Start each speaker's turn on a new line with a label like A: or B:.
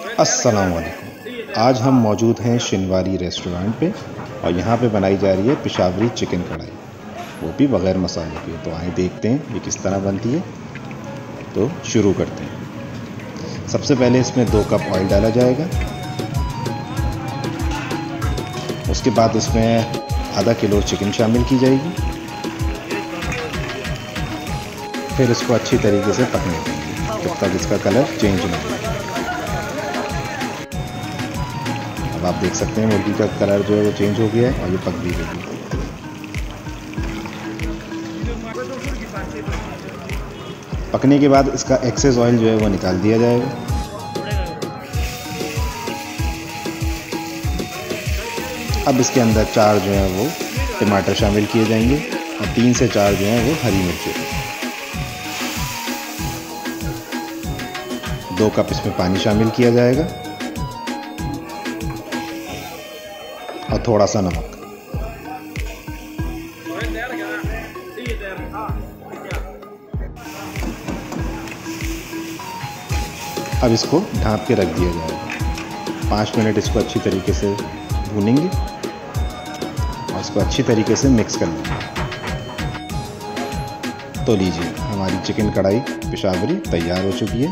A: अस्सलाम वालेकुम आज हम मौजूद हैं शिनवारी रेस्टोरेंट पे और यहाँ पे बनाई जा रही है पिशावरी चिकन कढ़ाई। वो भी बग़ैर मसालों की। तो आए देखते हैं ये किस तरह बनती है। तो शुरू करते हैं। सबसे पहले इसमें दो कप ऑयल डाला जाएगा। उसके बाद इसमें आधा किलो चिकन शामिल की जाएगी। फिर इसको अच्छी तरीके से पकने देंगे। जब तक इसका कलर चेंज ना हो। अब आप देख सकते हैं मुर्गी का कलर जो है वो चेंज हो गया है और ये पक भी गई पकने के बाद इसका एक्सेस ऑयल जो है वो निकाल दिया जाएगा। अब इसके अंदर चार जो है वो टमाटर शामिल किए जाएँगे और तीन से चार जो है वो हरी मिर्चें। दो कप इसमें पानी शामिल किया जाएगा। और थोड़ा सा नमक। अब इसको ढाँप के रख दिया जाएगा। पाँच मिनट इसको अच्छी तरीके से भूनेंगे और इसको अच्छी तरीके से मिक्स कर लेंगे तो लीजिए, हमारी चिकन कढ़ाई पिशावरी तैयार हो चुकी है।